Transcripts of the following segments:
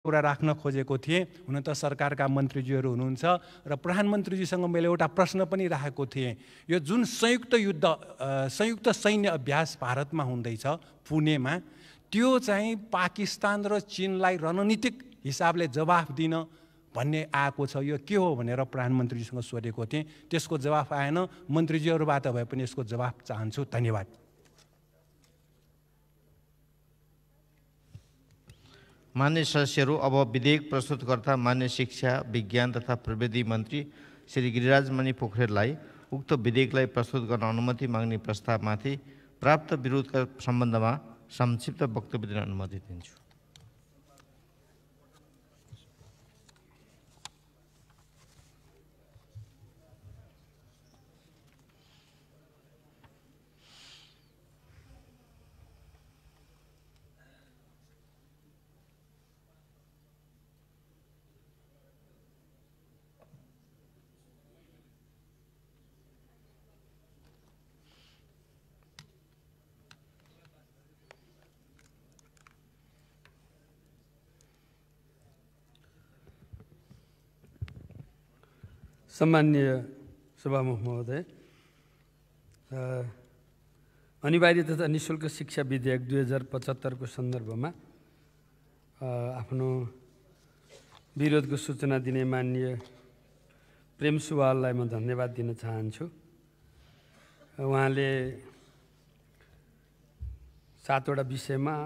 कुरा राख्न खोजेको थिएँ। हुन त सरकारका मन्त्रीज्यूहरू हुनुहुन्छ र प्रधानमन्त्रीजीसँग मैले एउटा प्रश्न पनि राखेको थिएँ। यो जुन संयुक्त युद्ध संयुक्त सैन्य अभ्यास भारतमा हुँदैछ पुणेमा त्यो चाहिँ पाकिस्तान र चिनलाई रणनीतिक हिसाबले जवाफ दिन भन्ने आएको छ। यो के हो भनेर प्रधानमन्त्रीजीसँग सोधेको थिएँ। त्यसको जवाफ आएन। मन्त्रीजीहरूबाट भए पनि यसको जवाफ चाहन्छु। धन्यवाद। मान्य सदस्यहरू अब विधेयक प्रस्तुतकर्ता मान्य शिक्षा विज्ञान तथा प्रविधि मन्त्री श्री गिरिराज मणि पोखरेललाई उक्त विधेयकलाई प्रस्तुत गर्न अनुमति माग्ने प्रस्तावमाथि प्राप्त विरोधका सम्बन्धमा संक्षिप्त वक्तव्य दिन अनुमति दिन्छु। सम्मान्य सभामुख महोदय अनिवार्य तथा निशुल्क शिक्षा विधेयक दुई हजार पचहत्तरको सन्दर्भमा आफ्नो विरोधको सूचना दिने मान्य प्रेम सुवाललाई म धन्यवाद दिन चाहन्छु। उहाँले सातवटा विषयमा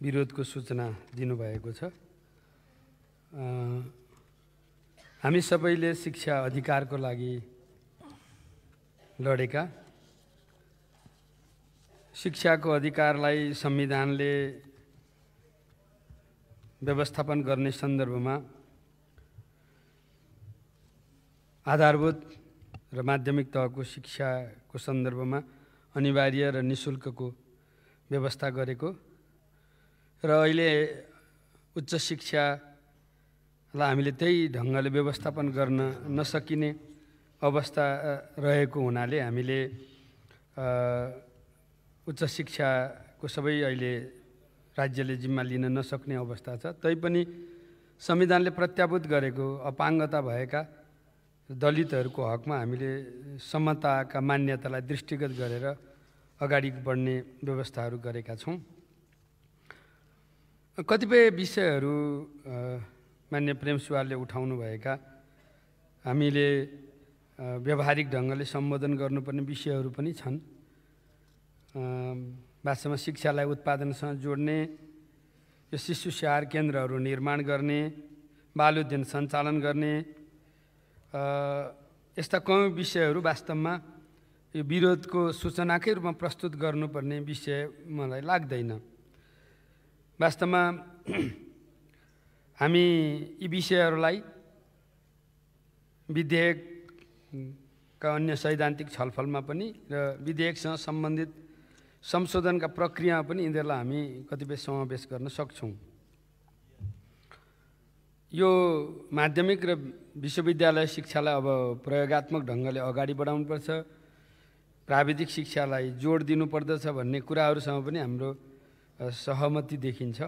विरोधको सूचना दिनुभएको छ। हामी सबैले शिक्षा अधिकारको लागि लडेका। शिक्षाको अधिकारलाई संविधानले व्यवस्थापन गर्ने सन्दर्भमा आधारभूत र माध्यमिक तहको शिक्षाको सन्दर्भमा अनिवार्य र निशुल्कको व्यवस्था गरेको। र अहिले उच्च शिक्षा लाई हामीले त्यही ढङ्गले व्यवस्थापन गर्न नसकिने अवस्था रहेको हुनाले हामीले उच्च शिक्षाको सबै अहिले राज्यले जिम्मा लिन नसक्ने अवस्था छ। तैपनि संविधानले प्रत्याभूत गरेको अपाङ्गता भएका दलितहरूको हकमा हामीले समताका मान्यतालाई दृष्टिगत गरेर अगाडि बढ्ने व्यवस्थाहरू गरेका छौँ। कतिपय विषयहरू मान्य प्रेम सुवालले उठाउनुभएका हामीले व्यावहारिक ढङ्गले सम्बोधन गर्नुपर्ने विषयहरू पनि छन्। वास्तवमा शिक्षालाई उत्पादनसँग जोड्ने यो शिशु स्याहार केन्द्रहरू निर्माण गर्ने बाल उद्यान सञ्चालन गर्ने यस्ता कयौँ विषयहरू वास्तवमा यो विरोधको सूचनाकै रूपमा प्रस्तुत गर्नुपर्ने विषय मलाई लाग्दैन। वास्तवमा हामी यी विषयहरूलाई विधेयकका अन्य सैद्धान्तिक छलफलमा पनि र विधेयकसँग सम्बन्धित संशोधनका प्रक्रियामा पनि यिनीहरूलाई हामी कतिपय समावेश गर्न सक्छौँ। यो माध्यमिक र विश्वविद्यालय शिक्षालाई अब प्रयोगत्मक ढङ्गले अगाडि बढाउनुपर्छ प्राविधिक शिक्षालाई जोड दिनुपर्दछ भन्ने कुराहरूसँग पनि हाम्रो सहमति देखिन्छ।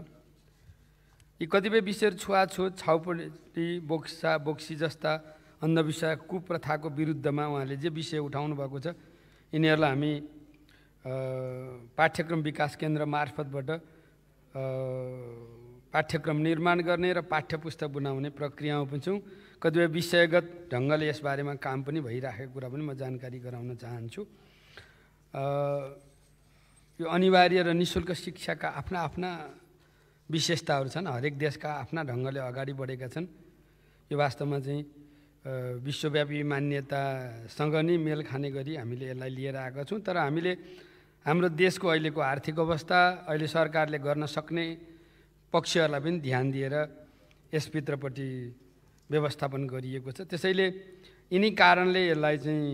यी कतिपय विषयहरू छुवाछुत छाउपट्टि बोक्सा बोक्सी जस्ता अन्धविश्वास कुप्रथाको विरुद्धमा उहाँले जे विषय उठाउनु भएको छ यिनीहरूलाई हामी पाठ्यक्रम विकास केन्द्र मार्फतबाट पाठ्यक्रम निर्माण गर्ने र पाठ्य पुस्तक बनाउने प्रक्रियामा पनि छौँ। कतिपय विषयगत ढङ्गले यसबारेमा काम पनि भइराखेको कुरा पनि म जानकारी गराउन चाहन्छु। यो अनिवार्य र नि शुल्क शिक्षाका आफ्ना आफ्ना विशेषताहरू छन्। हरेक देशका आफ्ना ढङ्गले अगाडि बढेका छन्। यो वास्तवमा चाहिँ विश्वव्यापी मान्यतासँग नै मेल खाने गरी हामीले यसलाई लिएर आएका छौँ। तर हामीले हाम्रो देशको अहिलेको आर्थिक अवस्था अहिले सरकारले गर्न सक्ने पक्षहरूलाई पनि ध्यान दिएर यसभित्रपट्टि व्यवस्थापन गरिएको छ। त्यसैले यिनी कारणले यसलाई चाहिँ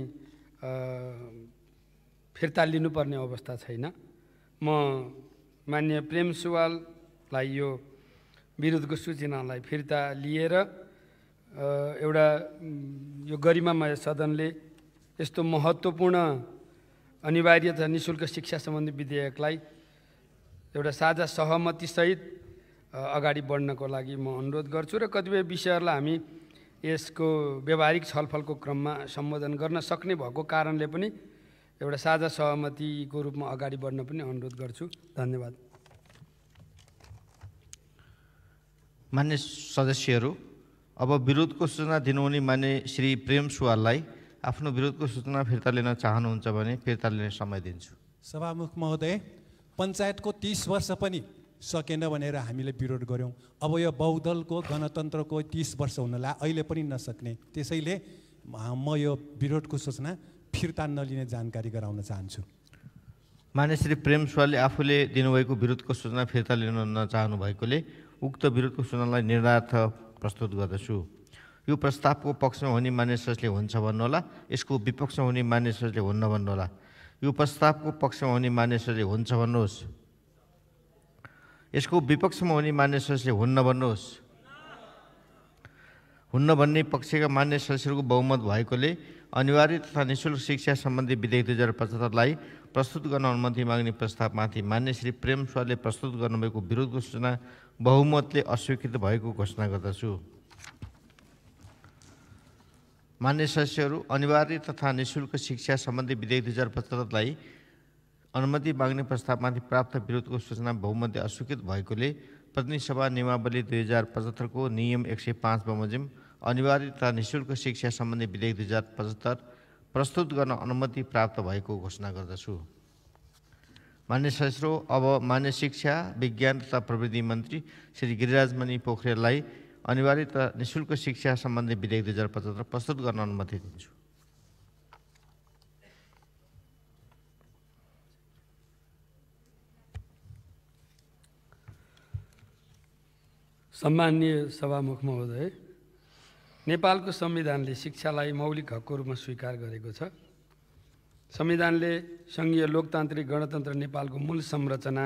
फिर्ता लिनुपर्ने अवस्था छैन। म मान्य प्रेम सुवाल लाई यो विरुद्धको सूचनालाई फिर्ता लिएर एउटा यो गरिमामय सदनले यस्तो महत्त्वपूर्ण अनिवार्य तथा नि शुल्क शिक्षा सम्बन्धी विधेयकलाई एउटा साझा सहमतिसहित अगाडि बढ्नको लागि म अनुरोध गर्छु र कतिपय विषयहरूलाई हामी यसको व्यवहारिक छलफलको क्रममा सम्बोधन गर्न सक्ने भएको कारणले पनि एउटा साझा सहमतिको रूपमा अगाडि बढ्न पनि अनुरोध गर्छु। धन्यवाद। मान्य सदस्यहरू अब विरोधको सूचना दिनुहुने मान्य श्री प्रेम सुवाललाई आफ्नो विरोधको सूचना फिर्ता लिन चाहनुहुन्छ भने फिर्ता लिने समय दिन्छु। सभामुख महोदय पञ्चायतको तिस वर्ष पनि सकेन भनेर हामीले विरोध गऱ्यौँ। अब यो बहुदलको गणतन्त्रको तिस वर्ष हुनलाई अहिले पनि नसक्ने। त्यसैले म यो विरोधको सूचना फिर्ता नलिने जानकारी गराउन चाहन्छु। मान्य श्री प्रेम सुवालले आफूले दिनुभएको विरोधको सूचना फिर्ता लिन नचाहनु भएकोले उक्त विरोधको सूचनालाई निर्णार्थ प्रस्तुत गर्दछु। यो प्रस्तावको पक्षमा हुने मान्य सदस्यले हुन्छ भन्नुहोला यसको विपक्षमा हुने मान्य सदस्यले हुन्न भन्नुहोला। यो प्रस्तावको पक्षमा हुने मान्य सदस्यले हुन्छ भन्नुहोस्। यसको विपक्षमा हुने मान्य सदस्यले हुन्न भन्नुहोस्। हुन्न भन्ने पक्षका मान्य सदस्यहरूको बहुमत भएकोले अनिवार्य तथा निशुल्क शिक्षा सम्बन्धी विधेयक दुई हजार पचहत्तरलाई प्रस्तुत गर्न अनुमति माग्ने प्रस्तावमाथि मान्य श्री प्रेम स्वरले प्रस्तुत गर्नुभएको विरोधको सूचना बहुमतले अस्वीकृत भएको घोषणा गर्दछु। मान्य सदस्यहरू अनिवार्य तथा निशुल्क शिक्षा सम्बन्धी विधेयक दुई हजार पचहत्तरलाई अनुमति माग्ने प्रस्तावमाथि प्राप्त विरोधको सूचना बहुमतले अस्वीकृत भएकोले प्रतिनिधि सभा नियमावली दुई हजार पचहत्तरको नियम एक सय पाँच बमोजिम अनिवार्य तथा निशुल्क शिक्षा सम्बन्धी विधेयक दुई हजार पचहत्तर प्रस्तुत गर्न अनुमति प्राप्त भएको घोषणा गर्दछु। मान्य सदस्यहरू अब मान्य शिक्षा विज्ञान तथा प्रविधि मन्त्री श्री गिरिराजमणि पोखरेललाई अनिवार्य तथा निशुल्क शिक्षा सम्बन्धी विधेयक दुई हजार पचहत्तर प्रस्तुत गर्न अनुमति दिन्छु। सम्मान्य सभामुख महोदय नेपालको संविधानले शिक्षालाई मौलिक हकको रूपमा स्वीकार गरेको छ। संविधानले सङ्घीय लोकतान्त्रिक गणतन्त्र नेपालको मूल संरचना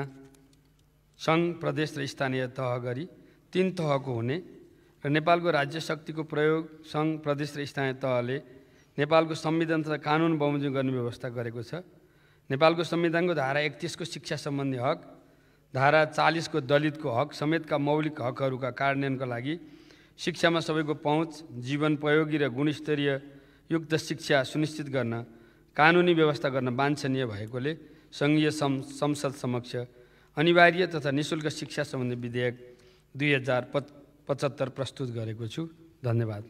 सङ्घ प्रदेश र स्थानीय तह गरी तिन तहको हुने र नेपालको राज्य शक्तिको प्रयोग सङ्घ प्रदेश र स्थानीय तहले नेपालको संविधान तथा कानुन बमोजिम गर्ने व्यवस्था गरेको छ। नेपालको संविधानको धारा एकतिसको शिक्षा सम्बन्धी हक धारा चालिसको दलितको हक समेतका मौलिक हकहरूका कार्यान्वयनका लागि शिक्षामा सबैको पहुँच जीवन प्रयोगी र गुणस्तरीय युक्त शिक्षा सुनिश्चित गर्न कानुनी व्यवस्था गर्न वाञ्छनीय भएकोले सङ्घीय सं संसद समक्ष अनिवार्य तथा निशुल्क शिक्षा सम्बन्धी विधेयक दुई हजार पच पचहत्तर प्रस्तुत गरेको छु। धन्यवाद।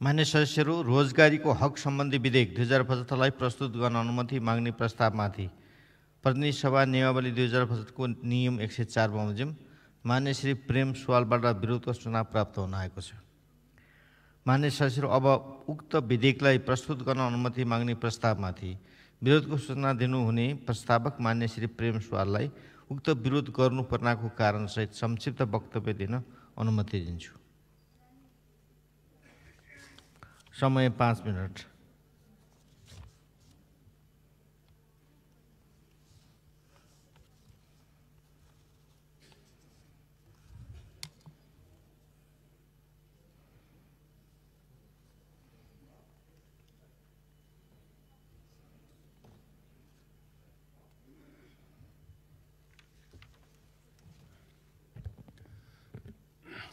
मान्य सदस्यहरू रोजगारीको हक सम्बन्धी विधेयक दुई हजार पचहत्तरलाई प्रस्तुत गर्न अनुमति माग्ने प्रस्तावमाथि प्रतिनिधि सभा नियमावली दुई हजार पचहत्तरको नियम एक सय चार बमोजिम मान्य श्री प्रेम सुवालबाट विरोधको सूचना प्राप्त हुन आएको छ। मान्य सदस्यहरू अब उक्त विधेयकलाई प्रस्तुत गर्न अनुमति माग्ने प्रस्तावमाथि विरोधको सूचना दिनुहुने प्रस्तावक मान्य श्री प्रेम सुवाललाई उक्त विरोध गर्नुपर्नाको कारणसहित संक्षिप्त वक्तव्य दिन अनुमति दिन्छु। समय पाँच मिनट।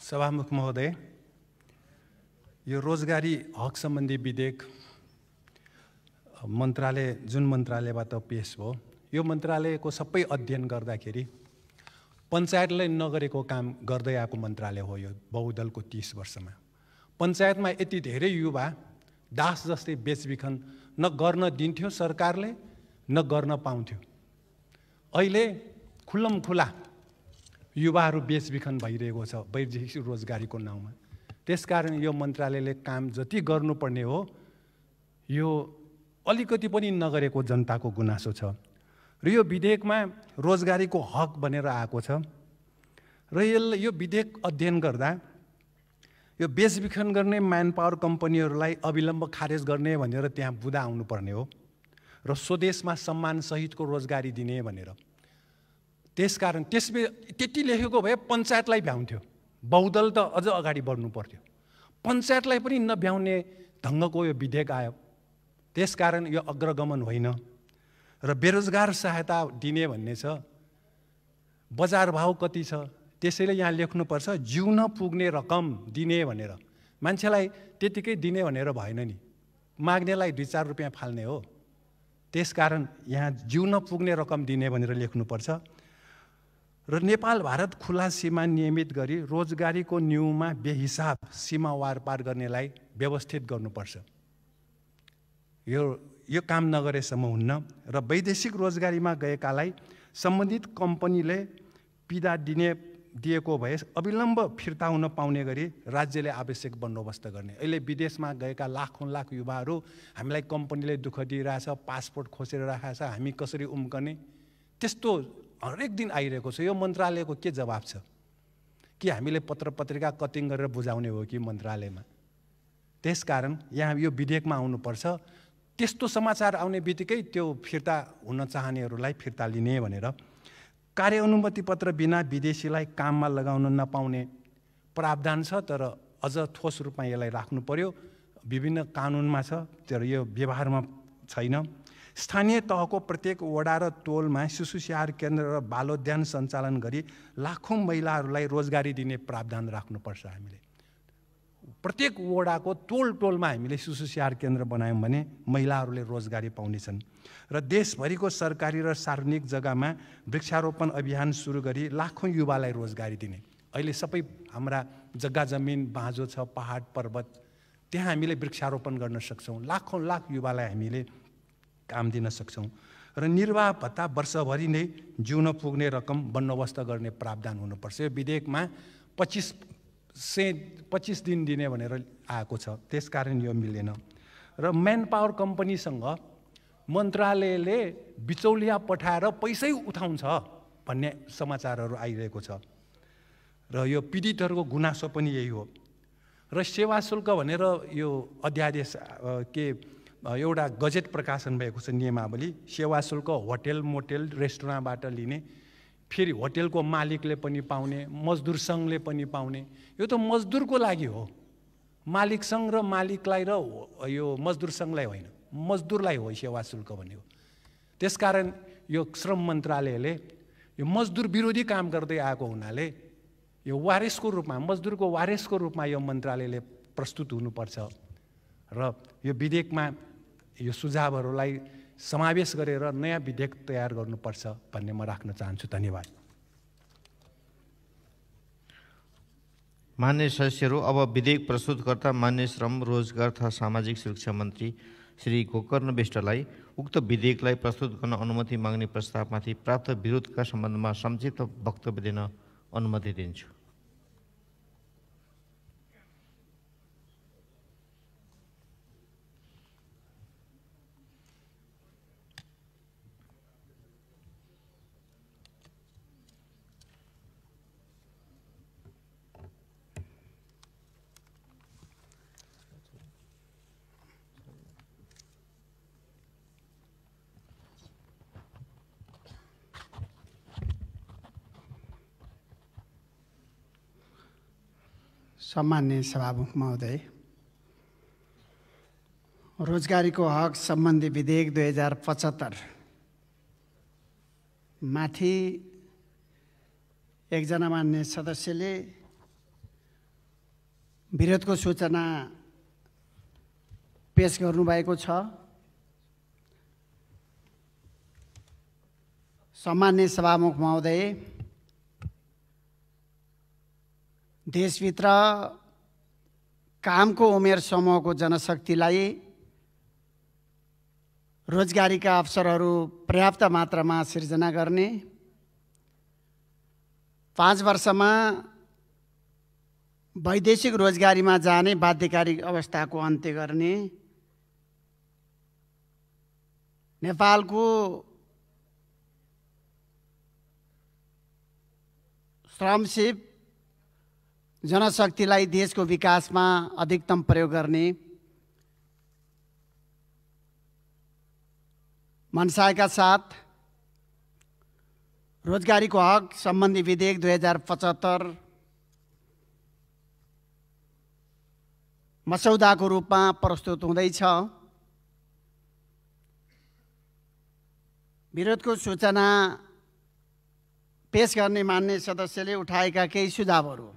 सभामुख महोदय यो रोजगारी हक सम्बन्धी विधेयक मन्त्रालय जुन मन्त्रालयबाट पेस भयो यो मन्त्रालयको सबै अध्ययन गर्दाखेरि पञ्चायतले नगरेको काम गर्दै आएको मन्त्रालय हो यो बहुदलको तिस वर्षमा पञ्चायतमा यति धेरै युवा दास जस्तै बेचबिखन न गर्न दिन्थ्यो सरकारले न गर्न पाउँथ्यो अहिले खुल्लम खुला युवाहरू बेचबिखन भइरहेको छ वैदेशिक रोजगारीको नाउँमा। त्यसकारण यो मन्त्रालयले काम जति गर्नुपर्ने हो यो अलिकति पनि नगरेको जनताको गुनासो छ। र यो विधेयकमा रोजगारीको हक भनेर आएको छ। र यसले यो विधेयक अध्ययन गर्दा यो बेचबिखन गर्ने म्यान पावर कम्पनीहरूलाई अविलम्ब खारेज गर्ने भनेर त्यहाँ बुदा आउनुपर्ने हो। र स्वदेशमा सम्मानसहितको रोजगारी दिने भनेर। त्यसकारण त्यसले त्यति लेखेको भए पञ्चायतलाई भ्याउँथ्यो। बहुदल त अझ अगाडि बढ्नु पर्थ्यो। पञ्चायतलाई पनि नभ्याउने ढङ्गको यो विधेयक आयो। त्यसकारण यो अग्रगमन होइन। र बेरोजगार सहायता दिने भन्ने छ। बजार भाउ कति छ? त्यसैले यहाँ लेख्नुपर्छ जिउन पुग्ने रकम दिने भनेर। मान्छेलाई त्यतिकै दिने भनेर भएन नि। माग्नेलाई दुई चार रुपियाँ फाल्ने हो। त्यसकारण यहाँ जिउन पुग्ने रकम दिने भनेर लेख्नुपर्छ। र नेपाल भारत खुला सीमा नियमित गरी रोजगारीको न्युमा बेहिसाब सीमा वारपार गर्नेलाई व्यवस्थित गर्नुपर्छ। यो यो काम नगरेसम्म हुन्न र वैदेशिक रोजगारीमा गएकालाई सम्बन्धित कम्पनीले पिदा दिने दिएको भए अविलम्ब फिर्ता हुन पाउने गरी राज्यले आवश्यक बन्दोबस्त गर्ने। अहिले विदेशमा गएका लाखौँ लाख युवाहरू हामीलाई कम्पनीले दुःख दिइरहेछ पासपोर्ट खोसेर राखेको हामी कसरी उम्कने? त्यस्तो हरेक दिन आइरहेको छ। यो मन्त्रालयको के जवाब छ? कि हामीले पत्र पत्रिका कटिङ गरेर बुझाउने हो कि मन्त्रालयमा? त्यसकारण यहाँ यो विधेयकमा आउनुपर्छ त्यस्तो समाचार आउने बित्तिकै त्यो फिर्ता हुन चाहनेहरूलाई फिर्ता लिने भनेर। कार्य पत्र बिना विदेशीलाई काममा लगाउन नपाउने प्रावधान छ तर अझ ठोस रूपमा यसलाई राख्नु पर्यो। विभिन्न कानुनमा छ तर यो व्यवहारमा छैन। स्थानीय तहको प्रत्येक वडा र टोलमा शिशु स्याहार केन्द्र र बालोद्यान सञ्चालन गरी लाखौँ महिलाहरूलाई रोजगारी दिने प्रावधान राख्नुपर्छ हामीले। प्रत्येक वडाको टोल टोलमा हामीले शिशु स्याहार केन्द्र बनायौँ भने महिलाहरूले रोजगारी पाउनेछन् र देशभरिको सरकारी र सार्वजनिक जग्गामा वृक्षारोपण अभियान सुरु गरी लाखौँ युवालाई रोजगारी दिने। अहिले सबै हाम्रा जग्गा जमिन बाँझो छ पहाड पर्वत त्यहाँ हामीले वृक्षारोपण गर्न सक्छौँ। लाखौँ लाख युवालाई हामीले काम दिन सक्छौँ। र निर्वाह भत्ता वर्षभरि नै जिउन पुग्ने रकम बन्दोबस्त गर्ने प्रावधान हुनुपर्छ। यो विधेयकमा पच्चिस से पच्चिस दिन दिने भनेर आएको छ। त्यसकारण यो मिलेन। र म्यान पावर कम्पनीसँग मन्त्रालयले बिचौलिया पठाएर पैसै उठाउँछ भन्ने समाचारहरू आइरहेको छ। र यो पीडितहरूको गुनासो पनि यही हो। र सेवा शुल्क भनेर यो अध्यादेश के एउटा गजेट प्रकाशन भएको छ नियमावली। सेवा शुल्क होटेल मोटेल रेस्टुरेन्टबाट लिने। फेरि होटेलको मालिकले पनि पाउने मजदुर सङ्घले पनि पाउने। यो त मजदुरको लागि हो। मालिक सङ्घ र मालिकलाई र यो मजदुर सङ्घलाई होइन। मजदुरलाई हो सेवा शुल्क भनेको त्यसकारण यो श्रम मन्त्रालयले यो मजदुर विरोधी काम गर्दै आएको हुनाले यो वारेसको रूपमा मजदुरको वारेसको रूपमा यो मन्त्रालयले प्रस्तुत हुनुपर्छ। र यो विधेयकमा यो सुझावहरूलाई समावेश गरेर नयाँ विधेयक तयार गर्नुपर्छ भन्ने म राख्न चाहन्छु। धन्यवाद। मान्य सदस्यहरू अब विधेयक प्रस्तुतकर्ता मान्य श्रम रोजगार तथा सामाजिक सुरक्षा मन्त्री श्री गोकर्ण विष्टलाई उक्त विधेयकलाई प्रस्तुत गर्न अनुमति माग्ने प्रस्तावमाथि प्राप्त विरोधका सम्बन्धमा संक्षिप्त वक्तव्य दिन अनुमति दिन्छु। सम्मान्य सभामुख महोदय रोजगारीको हक सम्बन्धी विधेयक दुई हजार पचहत्तर माथि एकजना मान्य सदस्यले विरोधको सूचना पेस गर्नुभएको छ। सम्मान्य सभामुख महोदय देशभित्र कामको उमेर समूहको जनशक्तिलाई रोजगारीका अवसरहरू पर्याप्त मात्रामा सिर्जना गर्ने पाँच वर्षमा वैदेशिक रोजगारीमा जाने बाध्यकारी अवस्थाको अन्त्य गर्ने नेपालको श्रमशिप जनशक्तिलाई देशको विकासमा अधिकतम प्रयोग गर्ने मनसायका साथ रोजगारीको हक सम्बन्धी विधेयक दुई हजार पचहत्तर मसौदाको रूपमा प्रस्तुत हुँदैछ। विरोधको सूचना पेश गर्ने मान्य सदस्यले उठाएका केही सुझावहरू।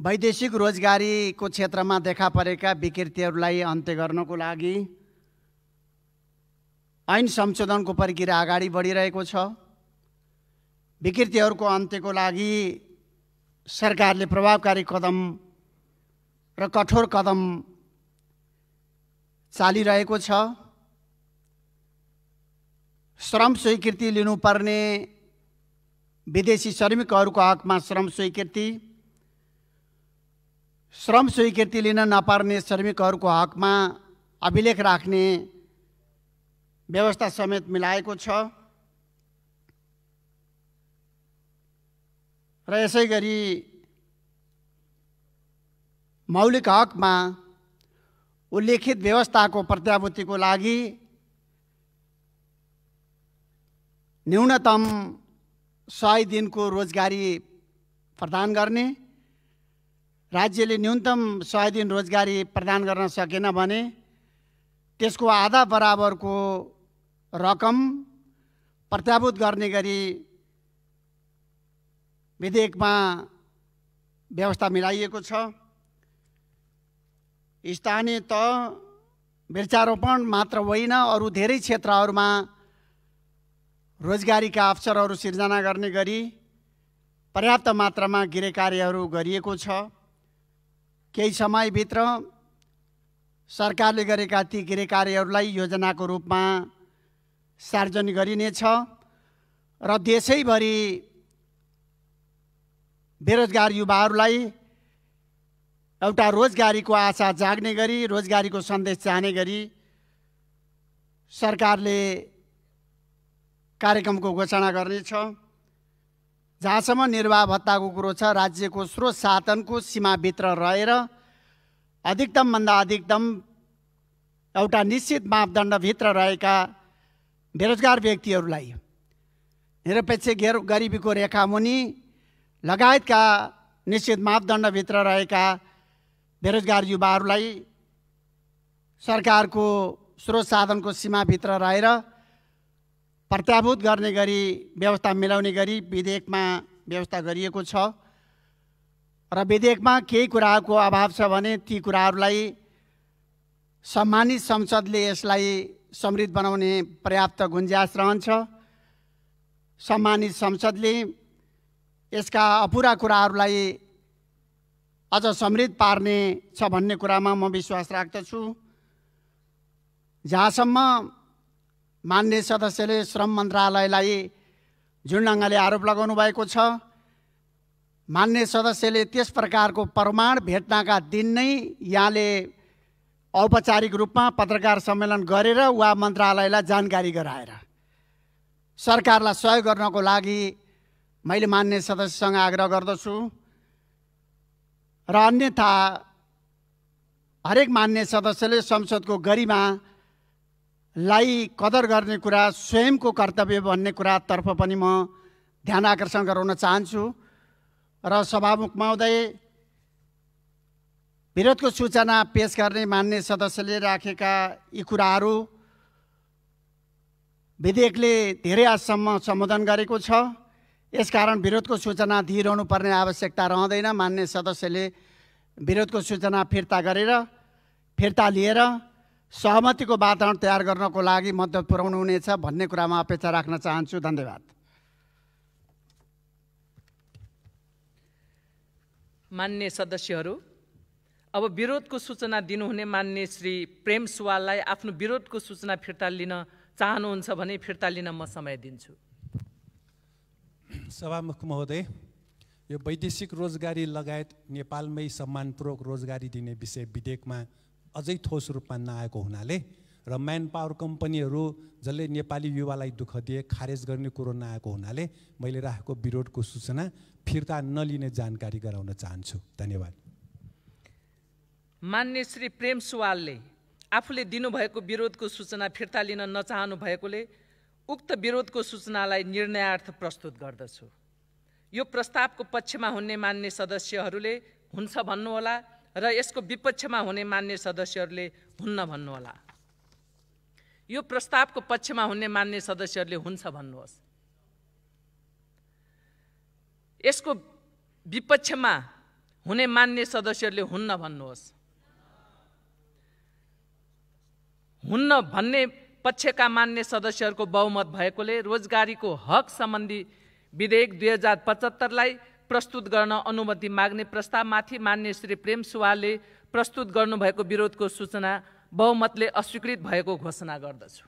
वैदेशिक रोजगारीको क्षेत्रमा देखा परेका विकृतिहरूलाई अन्त्य गर्नको लागि ऐन संशोधनको प्रक्रिया अगाडि बढिरहेको छ। विकृतिहरूको अन्त्यको लागि सरकारले प्रभावकारी कदम र कठोर कदम चालिरहेको छ। श्रम स्वीकृति लिनुपर्ने विदेशी श्रमिकहरूको हकमा श्रम स्वीकृति श्रम स्वीकृति लिन नपर्ने श्रमिकहरूको हकमा अभिलेख राख्ने व्यवस्था समेत मिलाएको छ। र यसै गरी मौलिक हकमा उल्लेखित व्यवस्थाको प्रत्याभूतिको लागि न्यूनतम सय दिनको रोजगारी प्रदान गर्ने राज्यले न्यूनतम सय दिन रोजगारी प्रदान गर्न सकेन भने त्यसको आधा बराबरको रकम प्रत्याभूत गर्ने गरी विधेयकमा व्यवस्था मिलाइएको छ। स्थानीय त वृक्षारोपण मात्र होइन अरू धेरै क्षेत्रहरूमा रोजगारीका अवसरहरू सिर्जना गर्ने गरी पर्याप्त मात्रामा गृह कार्यहरू गरिएको छ। केही समयभित्र सरकारले गरेका ती गृह कार्यहरूलाई योजनाको रूपमा सार्वजनिक गरिनेछ र देशैभरि बेरोजगार युवाहरूलाई एउटा रोजगारीको आशा जाग्ने गरी रोजगारीको सन्देश चाहने गरी सरकारले कार्यक्रमको घोषणा गर्नेछ। जहाँसम्म निर्वाह भत्ताको कुरो छ राज्यको स्रोत साधनको सीमाभित्र रहेर अधिकतमभन्दा अधिकतम एउटा निश्चित मापदण्डभित्र रहेका बेरोजगार व्यक्तिहरूलाई निरपेक्ष गेर गरिबीको रेखामुनि लगायतका निश्चित मापदण्डभित्र रहेका बेरोजगार युवाहरूलाई सरकारको स्रोत साधनको सीमाभित्र रहेर प्रत्याभूत गर्ने गरी व्यवस्था मिलाउने गरी विधेयकमा व्यवस्था गरिएको छ। र विधेयकमा केही कुराहरूको अभाव छ भने ती कुराहरूलाई सम्मानित संसदले यसलाई समृद्ध बनाउने पर्याप्त गुन्जास रहन्छ। सम्मानित संसदले यसका अपुरा कुराहरूलाई अझ समृद्ध पार्ने छ भन्ने कुरामा म विश्वास राख्दछु। जहाँसम्म मान्य सदस्यले श्रम मन्त्रालयलाई जुन ढङ्गले आरोप लगाउनु भएको छ। मान्य सदस्यले त्यस प्रकारको प्रमाण भेट्नका दिन नै यहाँले औपचारिक रूपमा पत्रकार सम्मेलन गरेर वा मन्त्रालयलाई जानकारी गराएर सरकारलाई सहयोग गर्नको लागि मैले मान्य सदस्यसँग आग्रह गर्दछु। र अन्यथा हरेक मान्य सदस्यले संसदको गरिमालाई कदर गर्ने कुरा स्वयंको कर्तव्य भन्ने कुरातर्फ पनि म ध्यान आकर्षण गराउन चाहन्छु र सभामुख महोदय विरोधको सूचना पेस गर्ने मान्य सदस्यले राखेका यी कुराहरू विधेयकले धेरै हदसम्म सम्बोधन गरेको छ। यसकारण विरोधको सूचना दिइरहनु पर्ने आवश्यकता रहँदैन। मान्य सदस्यले विरोधको सूचना फिर्ता गरेर फिर्ता लिएर सहमतिको वातावरण तयार गर्नको लागि मद्दत पुर्याउनु हुनेछ भन्ने कुरामा अपेक्षा राख्न चाहन्छु। धन्यवाद। मान्य सदस्यहरू अब विरोधको सूचना दिनुहुने मान्य श्री प्रेम सुवाललाई आफ्नो विरोधको सूचना फिर्ता लिन चाहनुहुन्छ भने फिर्ता लिन म समय दिन्छु। सभामुख महोदय यो वैदेशिक रोजगारी लगायत नेपालमै सम्मानपूर्वक रोजगारी दिने विषय विधेयकमा अझै ठोस रूपमा नआएको हुनाले र म्यान पावर कम्पनीहरू जसले नेपाली युवालाई दुःख दिए खारेज गर्ने कुरो नआएको हुनाले मैले राखेको विरोधको सूचना फिर्ता नलिने जानकारी गराउन चाहन्छु। धन्यवाद। मान्य श्री प्रेम सुवालले आफूले दिनुभएको विरोधको सूचना फिर्ता लिन नचाहनु भएकोले उक्त विरोधको सूचनालाई निर्णयार्थ प्रस्तुत गर्दछु। यो प्रस्तावको पक्षमा हुने मान्य सदस्यहरूले हुन्छ भन्नुहोला। र यसको विपक्षमा हुने मान्य सदस्यहरूले हुन्न भन्नुहोला। यो प्रस्तावको पक्षमा हुने मान्य सदस्यहरूले हुन्छ भन्नुहोस्। यसको विपक्षमा हुने मान्य सदस्यहरूले हुन्न भन्नुहोस्। हुन्न भन्ने पक्षका मान्य सदस्यहरूको बहुमत भएकोले रोजगारीको हक सम्बन्धी विधेयक दुई हजार पचहत्तरलाई प्रस्तुत गर्न अनुमति माग्ने प्रस्तावमाथि मान्य श्री प्रेम सुवालले प्रस्तुत गर्नुभएको विरोधको सूचना बहुमतले अस्वीकृत भएको घोषणा गर्दछु।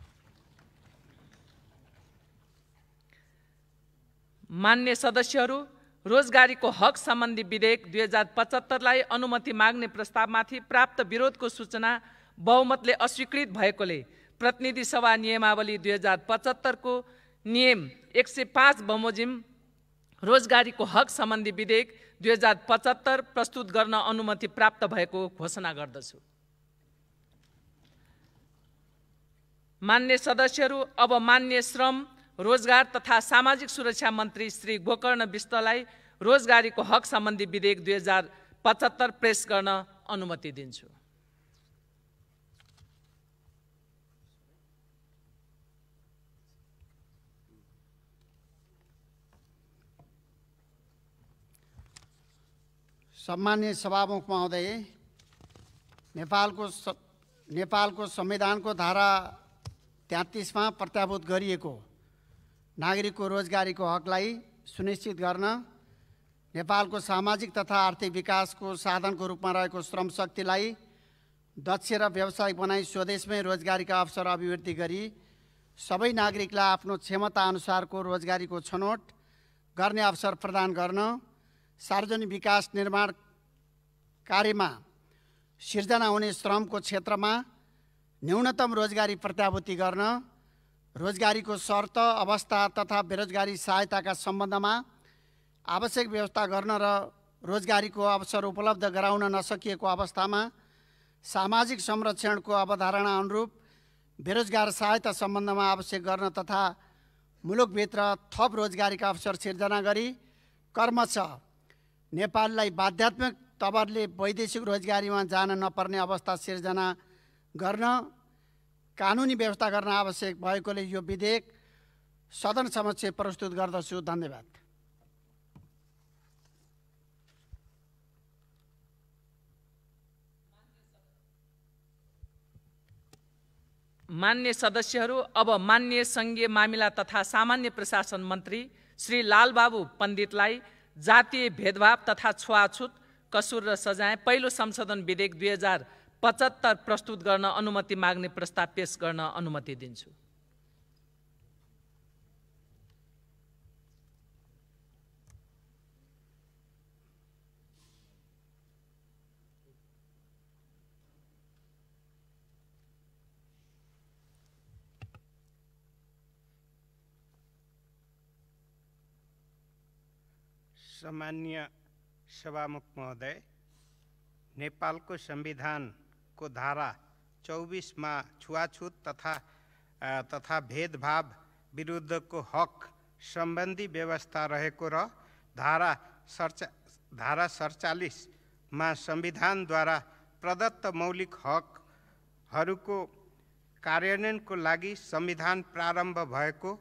मान्य सदस्यहरू रोजगारीको हक सम्बन्धी विधेयक दुई हजार पचहत्तरलाई अनुमति माग्ने प्रस्तावमाथि प्राप्त विरोधको सूचना बहुमतले अस्वीकृत भएकोले प्रतिनिधि सभा नियमावली दुई हजार पचहत्तरको नियम एक सय पाँच बमोजिम रोजगारीको हक सम्बन्धी विधेयक दुई हजार पचहत्तर प्रस्तुत गर्न अनुमति प्राप्त भएको घोषणा गर्दछु। मान्य सदस्यहरू अब मान्य श्रम रोजगार तथा सामाजिक सुरक्षा मन्त्री श्री गोकर्ण विष्टलाई रोजगारीको हक सम्बन्धी विधेयक दुई हजार पचहत्तर प्रेस गर्न अनुमति दिन्छु। सम्मान्य सभामुख महोदय नेपालको स नेपालको संविधानको धारा तेत्तिसमा प्रत्याभूत गरिएको नागरिकको रोजगारीको हकलाई सुनिश्चित गर्न नेपालको सामाजिक तथा आर्थिक विकासको साधनको रूपमा रहेको श्रम शक्तिलाई दक्ष र व्यावसायिक बनाई स्वदेशमै रोजगारीका अवसर अभिवृद्धि गरी सबै नागरिकलाई आफ्नो क्षमता अनुसारको रोजगारीको छनौट गर्ने अवसर प्रदान गर्न सार्वजनिक विकास निर्माण कार्यमा सिर्जना हुने श्रमको क्षेत्रमा न्यूनतम रोजगारी प्रत्याभूति गर्न रोजगारीको शर्त अवस्था तथा बेरोजगारी सहायताका सम्बन्धमा आवश्यक व्यवस्था गर्न र रोजगारीको अवसर उपलब्ध गराउन नसकिएको अवस्थामा सामाजिक संरक्षणको अवधारणा अनुरूप बेरोजगार सहायता सम्बन्धमा आवश्यक गर्न तथा मुलुकभित्र थप रोजगारीका अवसर सिर्जना गरी कर्मश नेपाललाई बाध्यात्मक तवरले वैदेशिक रोजगारीमा जान नपर्ने अवस्था सिर्जना गर्न कानुनी व्यवस्था गर्न आवश्यक भएकोले यो विधेयक सदन समक्ष प्रस्तुत गर्दछु। धन्यवाद। मान्य सदस्यहरू अब मान्य सङ्घीय मामिला तथा सामान्य प्रशासन मन्त्री श्री लालबाबु पण्डितलाई जातीय भेदभाव तथा छुवाछुत कसुर र सजाय पहिलो संशोधन विधेयक दुई हजार पचहत्तर प्रस्तुत गर्न अनुमति माग्ने प्रस्ताव पेश गर्न अनुमति दिन्छु। सामान्य सभामुख महोदय नेपालको संविधानको धारा चौबिसमा छुवाछुत तथा तथा भेदभाव विरुद्धको हक सम्बन्धी व्यवस्था रहेको र धारा सडचा धारा सडचालिसमा संविधानद्वारा प्रदत्त मौलिक हकहरूको कार्यान्वयनको लागि संविधान प्रारम्भ भएको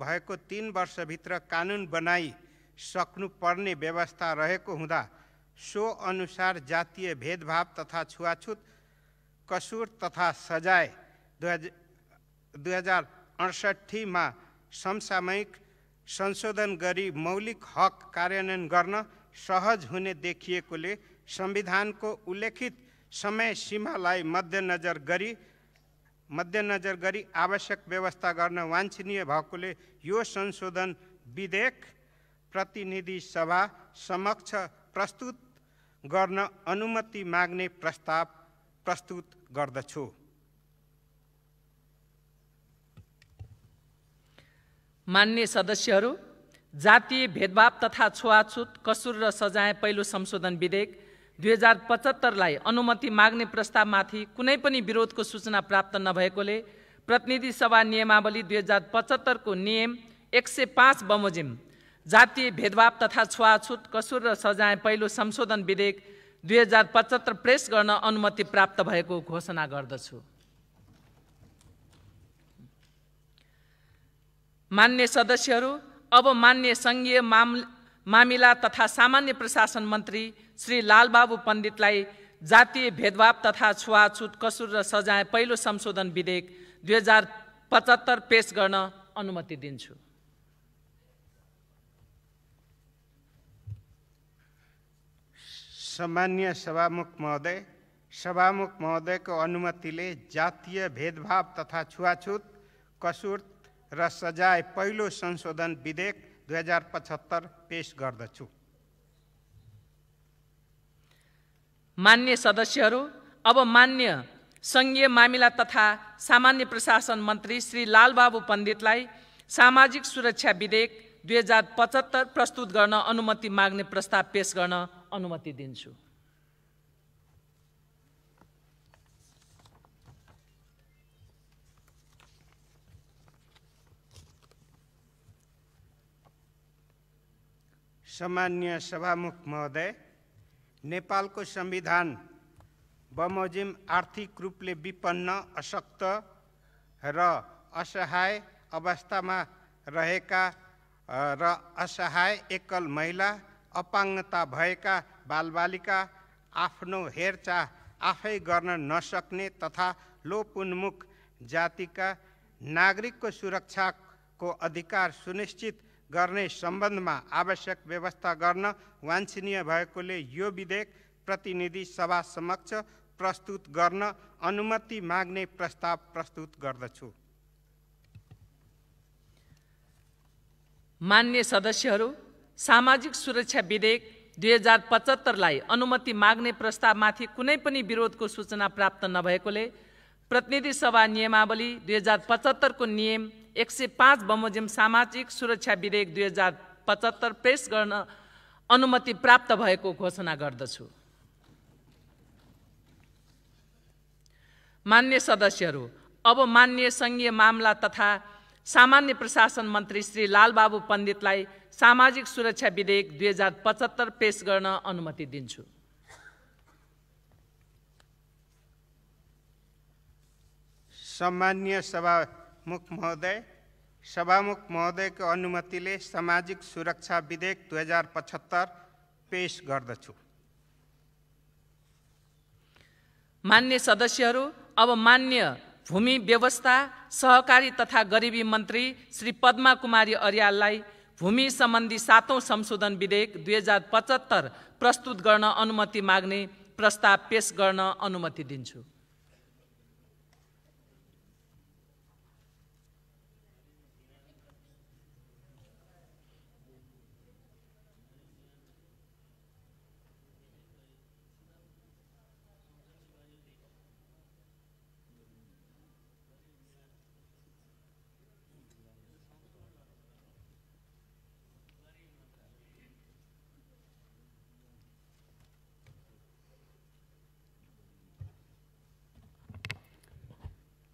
भएको तिन वर्षभित्र कानुन बनाई सक्नुपर्ने व्यवस्था रहेको हुँदा सो अनुसार जातीय भेदभाव तथा छुवाछुत कसुर तथा सजाय दुई हजार अडसट्ठीमा समसामयिक संशोधन गरी मौलिक हक कार्यान्वयन गर्न सहज हुने देखिएकोले संविधानको उल्लेखित समय सीमालाई मध्यनजर गरी मध्यनजर गरी आवश्यक व्यवस्था गर्न वाञ्छनीय भएकोले यो संशोधन विधेयक प्रतिनिधि सभा समक्ष प्रस्तुत गर्न अनुमति माग्ने प्रस्ताव प्रस्तुत गर्दछु। मान्य सदस्यहरू जातीय भेदभाव तथा छुवाछुत कसुर र सजाय पहिलो संशोधन विधेयक दुई हजार पचहत्तरलाई अनुमति माग्ने प्रस्तावमाथि कुनै पनि विरोधको सूचना प्राप्त नभएकोले प्रतिनिधि सभा नियमावली दुई हजार पचहत्तरको नियम एक सय पाँच बमोजिम जातीय भेदभाव तथा छुवाछुत कसुर र सजाय पहिलो संशोधन विधेयक दुई हजार पचहत्तर प्रेस गर्न अनुमति प्राप्त भएको घोषणा गर्दछु। मान्य सदस्यहरू अब मान्य सङ्घीय माम मामिला तथा सामान्य प्रशासन मन्त्री श्री लालबाबु पण्डितलाई जातीय भेदभाव तथा छुवाछुत कसुर र सजाय पहिलो संशोधन विधेयक दुई हजार पचहत्तर पेस गर्न अनुमति दिन्छु। सामान्य सभामुख महोदय सभामुख महोदयको अनुमतिले जातीय भेदभाव तथा छुवाछुत कसुर र सजाय पहिलो संशोधन विधेयक दुई हजार पचहत्तर पेस गर्दछु। मान्य सदस्यहरू अब मान्य सङ्घीय मामिला तथा सामान्य प्रशासन मन्त्री श्री लालबाबु पण्डितलाई सामाजिक सुरक्षा विधेयक दुई हजार पचहत्तर प्रस्तुत गर्न अनुमति माग्ने प्रस्ताव पेश गर्न अनुमति दिन्छु। सामान्य सभामुख महोदय नेपालको संविधान बमोजिम आर्थिक रूपले विपन्न अशक्त र असहाय अवस्थामा रहेका र असहाय एकल महिला अपाङ्गता भएका बालबालिका आफ्नो हेरचाह आफै गर्न नसक्ने तथा लोपोन्मुख जातिका नागरिकको सुरक्षाको अधिकार सुनिश्चित गर्ने सम्बन्धमा आवश्यक व्यवस्था गर्न वाञ्छनीय भएकोले यो विधेयक प्रतिनिधि सभा समक्ष प्रस्तुत गर्न अनुमति माग्ने प्रस्ताव प्रस्तुत गर्दछु। मान्य सदस्यहरू सामाजिक सुरक्षा विधेयक दुई हजार पचहत्तरलाई अनुमति माग्ने प्रस्तावमाथि कुनै पनि विरोधको सूचना प्राप्त नभएकोले प्रतिनिधि सभा नियमावली दुई हजार पचहत्तरको नियम एक सय पाँच बमोजिम सामाजिक सुरक्षा विधेयक दुई हजार पचहत्तर पेश गर्न अनुमति प्राप्त भएको घोषणा गर्दछु। मान्य सदस्यहरू अब मान्य सङ्घीय मामला तथा सामान्य प्रशासन मन्त्री श्री लालबाबु पण्डितलाई सामाजिक सुरक्षा विधेयक दुई हजार पचहत्तर पेश गर्न अनुमति दिन्छु। सम्मान्य सभामुख महोदय सभामुख महोदयको अनुमतिले सामाजिक सुरक्षा विधेयक दुई हजार पचहत्तर पेश गर्दछु। मान्य सदस्यहरू अब मान्य भूमि व्यवस्था सहकारी तथा गरिबी मन्त्री श्री पद्मा कुमारी अर्याललाई भूमि सम्बन्धी सातौँ संशोधन विधेयक दुई हजार पचहत्तर प्रस्तुत गर्न अनुमति माग्ने प्रस्ताव पेश गर्न अनुमति दिन्छु।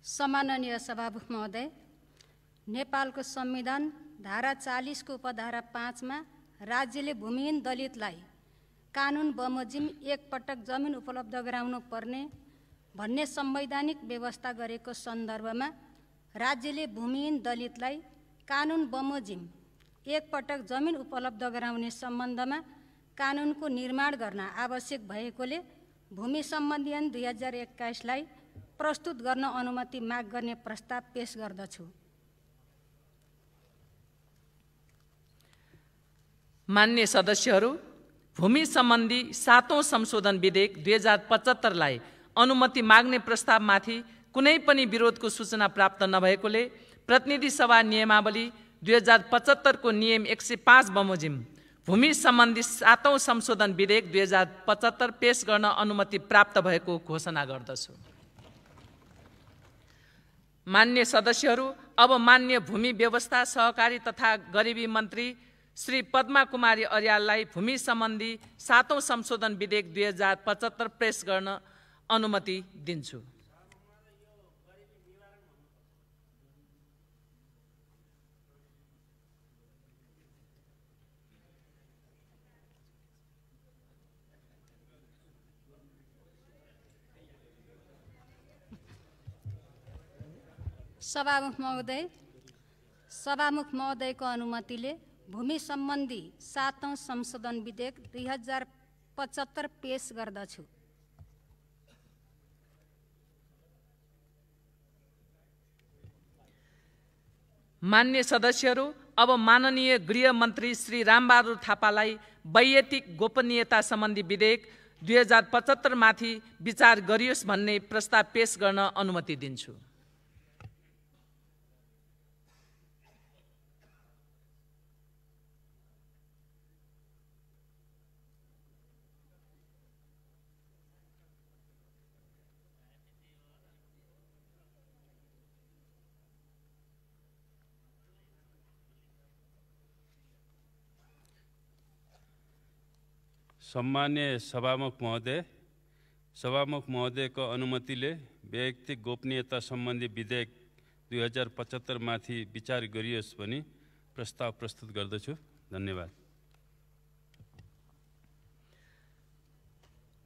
सम्माननीय सभामुख महोदय नेपालको संविधान धारा चालिसको उपधारा पाँचमा राज्यले भूमिहीन दलितलाई कानुन बमोजिम एकपटक जमिन उपलब्ध गराउनु पर्ने भन्ने संवैधानिक व्यवस्था गरेको सन्दर्भमा राज्यले भूमिहीन दलितलाई कानुन बमोजिम एकपटक जमिन उपलब्ध गराउने सम्बन्धमा कानुनको निर्माण गर्न आवश्यक भएकोले भूमि सम्बन्धी दुई हजार एक्काइसलाई प्रस्तुत गर्न अनुमति माग गर्ने प्रस्ताव पेश गर्दछु। मान्य सदस्यहरू भूमि सम्बन्धी सातौँ संशोधन विधेयक दुई हजार पचहत्तरलाई अनुमति माग्ने प्रस्तावमाथि कुनै पनि विरोधको सूचना प्राप्त नभएकोले प्रतिनिधि सभा नियमावली दुई हजार पचहत्तरको नियम एक सय पाँच बमोजिम भूमि सम्बन्धी सातौँ संशोधन विधेयक दुई हजार पचहत्तर पेश गर्न अनुमति प्राप्त भएको घोषणा गर्दछु। मान्य सदस्यहरू अब मान्य भूमि व्यवस्था सहकारी तथा गरिबी मन्त्री श्री पद्मा कुमारी अर्याललाई भूमि सम्बन्धी सातौँ संशोधन विधेयक दुई हजार पचहत्तर पेश गर्न अनुमति दिन्छु। सभामुख महोदय सभामुख महोदयको अनुमतिले भूमि सम्बन्धी सातौँ संशोधन विधेयक दुई हजार पचहत्तर पेस गर्दछु। मान्य सदस्यहरू अब माननीय गृहमन्त्री श्री रामबहादुर थापालाई वैयक्तिक गोपनीयता सम्बन्धी विधेयक दुई हजार पचहत्तरमाथि विचार गरियोस् भन्ने प्रस्ताव पेश गर्न अनुमति दिन्छु। सम्मान्य सभामुख महोदय सभामुख महोदयको अनुमतिले वैयक्तिक गोपनीयता सम्बन्धी विधेयक दुई हजार पचहत्तरमाथि विचार गरियोस् भनी प्रस्ताव प्रस्तुत गर्दछु। धन्यवाद।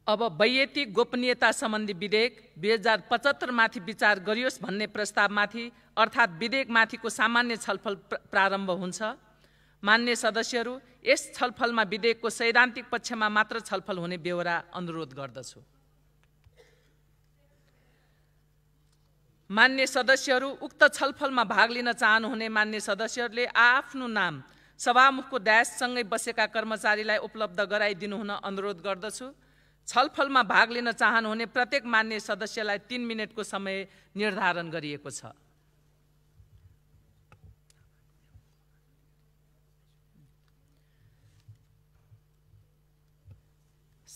अब वैयक्तिक गोपनीयता सम्बन्धी विधेयक दुई हजार पचहत्तरमाथि विचार गरियोस् भन्ने प्रस्तावमाथि अर्थात् विधेयकमाथिको सामान्य छलफल प्र- प्रारम्भ हुन्छ। मान्य सदस्यहरू यस छलफलमा विधेयकको सैद्धान्तिक पक्षमा मात्र छलफल हुने बेहोरा अनुरोध गर्दछु। मान्य सदस्यहरू उक्त छलफलमा भाग लिन चाहनुहुने मान्य सदस्यहरूले आफ्नो नाम सभामुखको ड्याससँगै बसेका कर्मचारीलाई उपलब्ध गराइदिनु हुन अनुरोध गर्दछु। छलफलमा भाग लिन चाहनुहुने प्रत्येक मान्य सदस्यलाई तिन मिनटको समय निर्धारण गरिएको छ।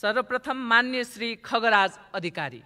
सर्वप्रथम मान्य श्री खगराज अधिकारी।